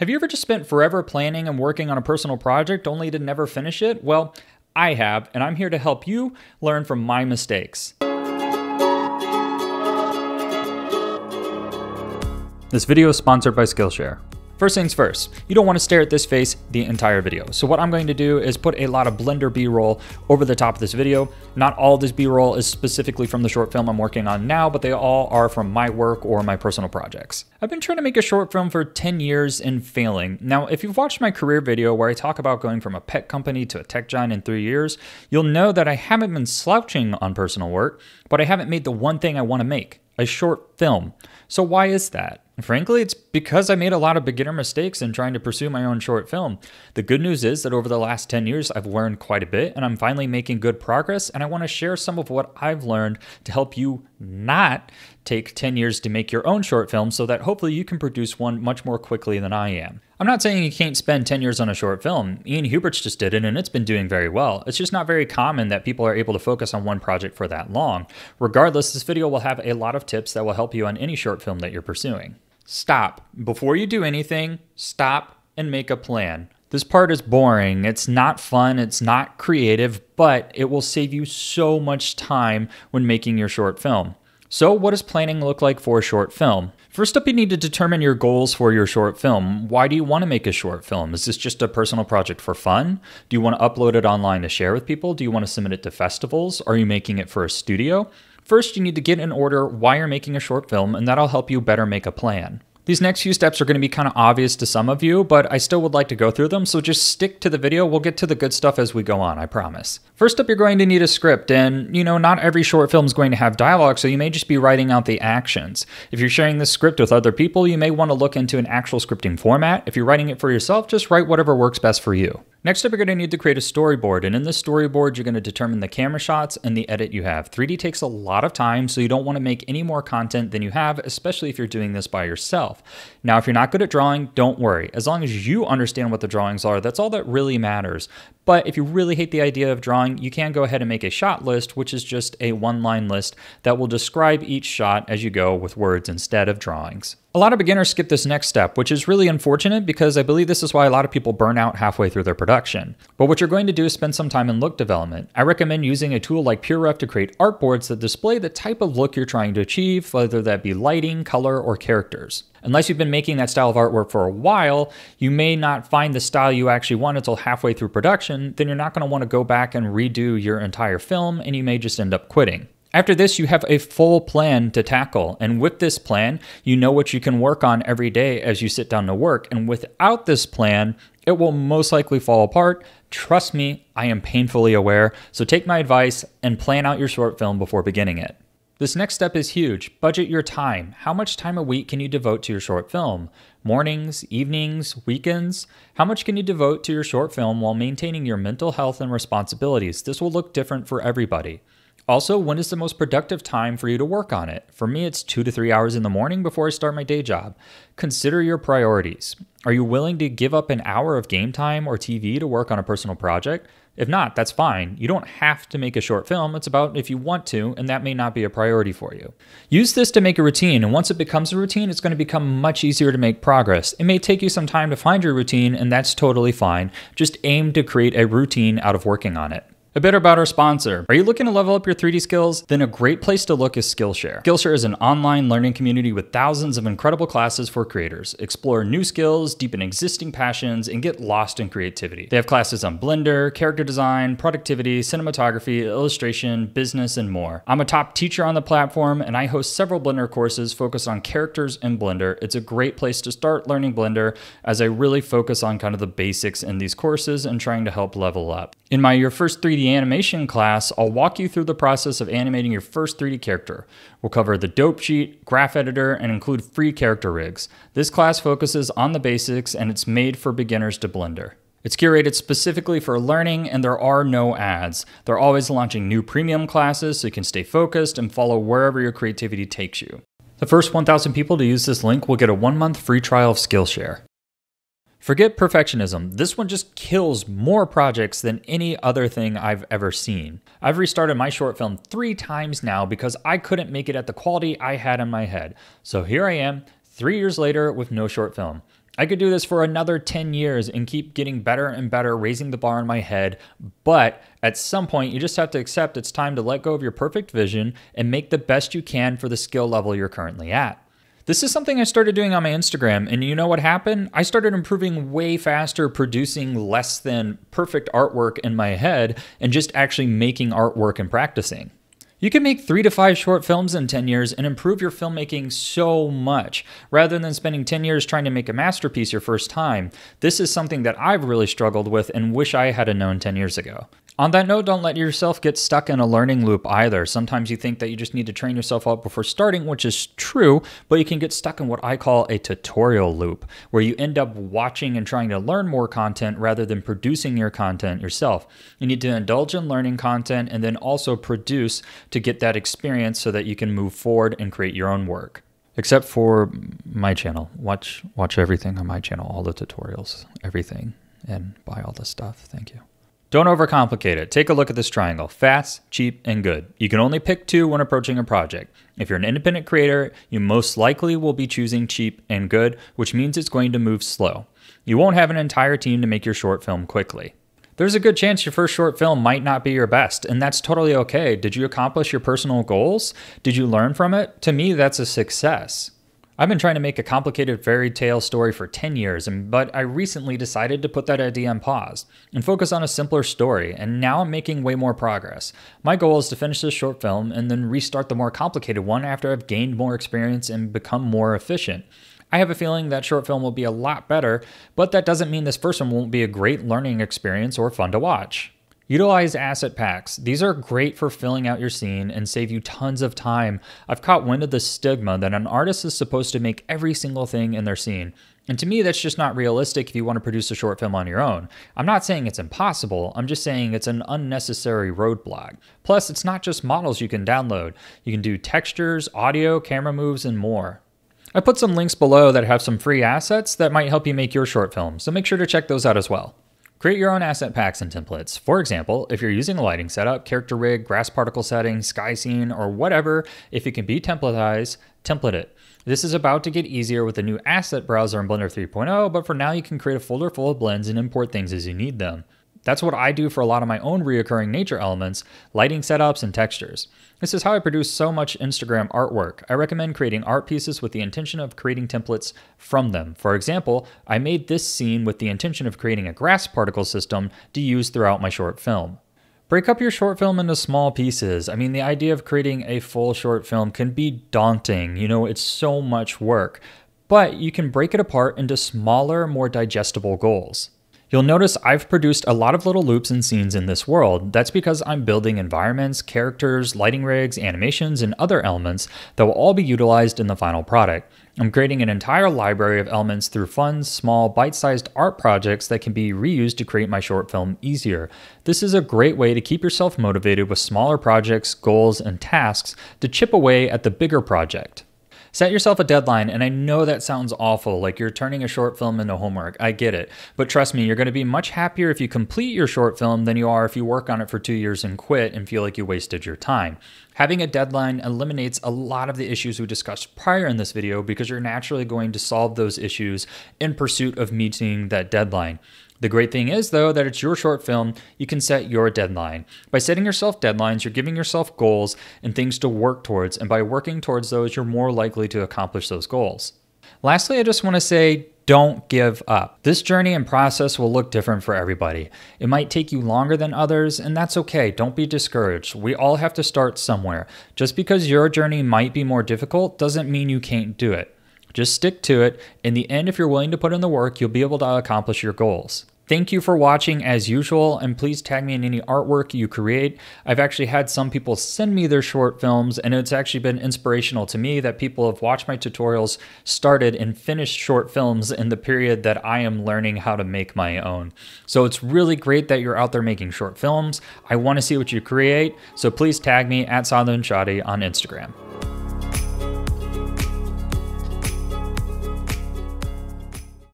Have you ever just spent forever planning and working on a personal project only to never finish it? Well, I have, and I'm here to help you learn from my mistakes. This video is sponsored by Skillshare. First things first, you don't want to stare at this face the entire video. So what I'm going to do is put a lot of Blender B-roll over the top of this video. Not all this B-roll is specifically from the short film I'm working on now, but they all are from my work or my personal projects. I've been trying to make a short film for 10 years and failing. Now, if you've watched my career video where I talk about going from a pet company to a tech giant in three years, you'll know that I haven't been slouching on personal work, but I haven't made the one thing I want to make, a short film. So why is that? Frankly, it's because I made a lot of beginner mistakes in trying to pursue my own short film. The good news is that over the last 10 years, I've learned quite a bit and I'm finally making good progress. And I want to share some of what I've learned to help you not take 10 years to make your own short film so that hopefully you can produce one much more quickly than I am. I'm not saying you can't spend 10 years on a short film. Ian Huberts just did it and it's been doing very well. It's just not very common that people are able to focus on one project for that long. Regardless, this video will have a lot of tips that will help you on any short film that you're pursuing stop. Before you do anything, stop and make a plan. This part is boring, it's not fun, it's not creative, but it will save you so much time when making your short film. So, what does planning look like for a short film? First up, you need to determine your goals for your short film. Why do you want to make a short film? Is this just a personal project for fun? Do you want to upload it online to share with people? Do you want to submit it to festivals? Are you making it for a studio? First, you need to get in order why you're making a short film, and that'll help you better make a plan. These next few steps are going to be kind of obvious to some of you, but I still would like to go through them, so just stick to the video. We'll get to the good stuff as we go on, I promise. First up, you're going to need a script, and you know, not every short film is going to have dialogue, so you may just be writing out the actions. If you're sharing this script with other people, you may want to look into an actual scripting format. If you're writing it for yourself, just write whatever works best for you. Next up, you're going to need to create a storyboard, and in this storyboard, you're going to determine the camera shots and the edit you have. 3D takes a lot of time, so you don't want to make any more content than you have, especially if you're doing this by yourself. Now, if you're not good at drawing, don't worry. As long as you understand what the drawings are, that's all that really matters. But if you really hate the idea of drawing, you can go ahead and make a shot list, which is just a one-line list that will describe each shot as you go with words instead of drawings. A lot of beginners skip this next step, which is really unfortunate because I believe this is why a lot of people burn out halfway through their production. But what you're going to do is spend some time in look development. I recommend using a tool like PureRef to create artboards that display the type of look you're trying to achieve, whether that be lighting, color, or characters. Unless you've been making that style of artwork for a while, you may not find the style you actually want until halfway through production, then you're not going to want to go back and redo your entire film and you may just end up quitting. After this, you have a full plan to tackle. And with this plan, you know what you can work on every day as you sit down to work. And without this plan, it will most likely fall apart. Trust me, I am painfully aware. So take my advice and plan out your short film before beginning it. This next step is huge. Budget your time. How much time a week can you devote to your short film? Mornings, evenings, weekends? How much can you devote to your short film while maintaining your mental health and responsibilities? This will look different for everybody. Also, when is the most productive time for you to work on it? For me, it's two to three hours in the morning before I start my day job. Consider your priorities. Are you willing to give up an hour of game time or TV to work on a personal project? If not, that's fine. You don't have to make a short film. It's about if you want to, and that may not be a priority for you. Use this to make a routine, and once it becomes a routine, it's going to become much easier to make progress. It may take you some time to find your routine, and that's totally fine. Just aim to create a routine out of working on it. A bit about our sponsor. Are you looking to level up your 3D skills? Then a great place to look is Skillshare. Skillshare is an online learning community with thousands of incredible classes for creators. Explore new skills, deepen existing passions, and get lost in creativity. They have classes on Blender, character design, productivity, cinematography, illustration, business, and more. I'm a top teacher on the platform, and I host several Blender courses focused on characters in Blender. It's a great place to start learning Blender as I really focus on kind of the basics in these courses and trying to help level up. In my Your First 3D animation class, I'll walk you through the process of animating your first 3D character. We'll cover the dope sheet, graph editor, and include free character rigs. This class focuses on the basics and it's made for beginners to Blender. It's curated specifically for learning, and there are no ads. They're always launching new premium classes so you can stay focused and follow wherever your creativity takes you. The first 1,000 people to use this link will get a one month free trial of Skillshare. Forget perfectionism. This one just kills more projects than any other thing I've ever seen. I've restarted my short film three times now because I couldn't make it at the quality I had in my head. So here I am, three years later with no short film. I could do this for another 10 years and keep getting better and better, raising the bar in my head. But at some point, you just have to accept it's time to let go of your perfect vision and make the best you can for the skill level you're currently at. This is something I started doing on my Instagram, and you know what happened? I started improving way faster, producing less than perfect artwork in my head, and just actually making artwork and practicing. You can make three to five short films in 10 years and improve your filmmaking so much rather than spending 10 years trying to make a masterpiece your first time. This is something that I've really struggled with and wish I had known 10 years ago. On that note, don't let yourself get stuck in a learning loop either. Sometimes you think that you just need to train yourself up before starting, which is true, but you can get stuck in what I call a tutorial loop, where you end up watching and trying to learn more content rather than producing your content yourself. You need to indulge in learning content and then also produce to get that experience so that you can move forward and create your own work. Except for my channel. Watch watch everything on my channel, all the tutorials, everything, and buy all the stuff. Thank you. Don't overcomplicate it. Take a look at this triangle fast, cheap, and good. You can only pick two when approaching a project. If you're an independent creator, you most likely will be choosing cheap and good, which means it's going to move slow. You won't have an entire team to make your short film quickly. There's a good chance your first short film might not be your best, and that's totally okay. Did you accomplish your personal goals? Did you learn from it? To me, that's a success. I've been trying to make a complicated fairy tale story for 10 years, but I recently decided to put that idea on pause and focus on a simpler story, and now I'm making way more progress. My goal is to finish this short film and then restart the more complicated one after I've gained more experience and become more efficient. I have a feeling that short film will be a lot better, but that doesn't mean this first one won't be a great learning experience or fun to watch. Utilize asset packs. These are great for filling out your scene and save you tons of time. I've caught wind of the stigma that an artist is supposed to make every single thing in their scene. And to me, that's just not realistic if you want to produce a short film on your own. I'm not saying it's impossible, I'm just saying it's an unnecessary roadblock. Plus, it's not just models you can download, you can do textures, audio, camera moves, and more. I put some links below that have some free assets that might help you make your short film, so make sure to check those out as well. Create your own asset packs and templates. For example, if you're using a lighting setup, character rig, grass particle setting, sky scene, or whatever, if it can be templatized, template it. This is about to get easier with the new asset browser in Blender 3.0, but for now you can create a folder full of blends and import things as you need them. That's what I do for a lot of my own reoccurring nature elements, lighting setups, and textures. This is how I produce so much Instagram artwork. I recommend creating art pieces with the intention of creating templates from them. For example, I made this scene with the intention of creating a grass particle system to use throughout my short film. Break up your short film into small pieces. I mean, the idea of creating a full short film can be daunting. You know, it's so much work. But you can break it apart into smaller, more digestible goals. You'll notice I've produced a lot of little loops and scenes in this world. That's because I'm building environments, characters, lighting rigs, animations, and other elements that will all be utilized in the final product. I'm creating an entire library of elements through fun, small, bite-sized art projects that can be reused to create my short film easier. This is a great way to keep yourself motivated with smaller projects, goals, and tasks to chip away at the bigger project. Set yourself a deadline, and I know that sounds awful, like you're turning a short film into homework. I get it. But trust me, you're going to be much happier if you complete your short film than you are if you work on it for two years and quit and feel like you wasted your time. Having a deadline eliminates a lot of the issues we discussed prior in this video because you're naturally going to solve those issues in pursuit of meeting that deadline. The great thing is, though, that it's your short film, you can set your deadline. By setting yourself deadlines, you're giving yourself goals and things to work towards, and by working towards those, you're more likely to accomplish those goals. Lastly, I just want to say don't give up. This journey and process will look different for everybody. It might take you longer than others, and that's okay. Don't be discouraged. We all have to start somewhere. Just because your journey might be more difficult doesn't mean you can't do it. Just stick to it. In the end, if you're willing to put in the work, you'll be able to accomplish your goals. Thank you for watching as usual, and please tag me in any artwork you create. I've actually had some people send me their short films, and it's actually been inspirational to me that people have watched my tutorials, started and finished short films in the period that I am learning how to make my own. So it's really great that you're out there making short films. I want to see what you create, so please tag me at Sadhu on Instagram.